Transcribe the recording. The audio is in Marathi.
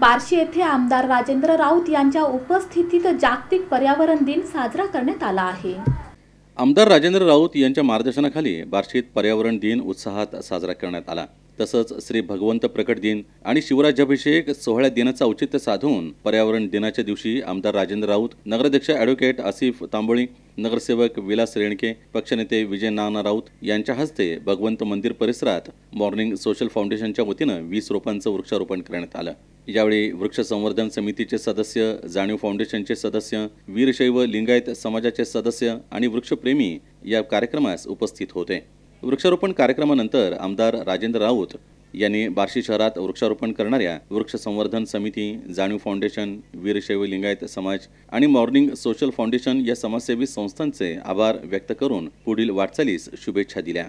बार्शी येथे आमदार राजेंद्र राऊत यांच्या उपस्थितीत जागतिक पर्यावरण दिन साजरा करण्यात आला आहे. आमदार राजेंद्र राऊत यांच्या मार्गदर्शनाखाली बार्शीत पर्यावरण दिन उत्साहात साजरा करण्यात आला. तसंच श्री भगवंत प्रकट दिन आणि शिवराज्याभिषेक सोहळ्या दिनाचं औचित्य साधून पर्यावरण दिनाच्या दिवशी आमदार राजेंद्र राऊत नगराध्यक्ष ॲडव्होकेट आसिफ तांबोळी नगरसेवक विलास रेणके पक्षनेते विजय नाना राऊत यांच्या हस्ते भगवंत मंदिर परिसरात मॉर्निंग सोशल फाउंडेशनच्या वतीनं वीस रोपांचं वृक्षारोपण करण्यात आलं. यावेळी वृक्ष संवर्धन समितीचे सदस्य जाणीव फाउंडेशनचे सदस्य वीरशैव लिंगायत समाजाचे सदस्य आणि वृक्षप्रेमी या कार्यक्रमास उपस्थित होते. वृक्षारोपण कार्यक्रमानंतर आमदार राजेंद्र राऊत यांनी बार्शी शहरात वृक्षारोपण करणाऱ्या वृक्ष संवर्धन समिती जाणीव फाउंडेशन वीरशैव लिंगायत समाज आणि मॉर्निंग सोशल फाउंडेशन या समाजसेवी संस्थांचे आभार व्यक्त करून पुढील वाटचालीस शुभेच्छा दिल्या.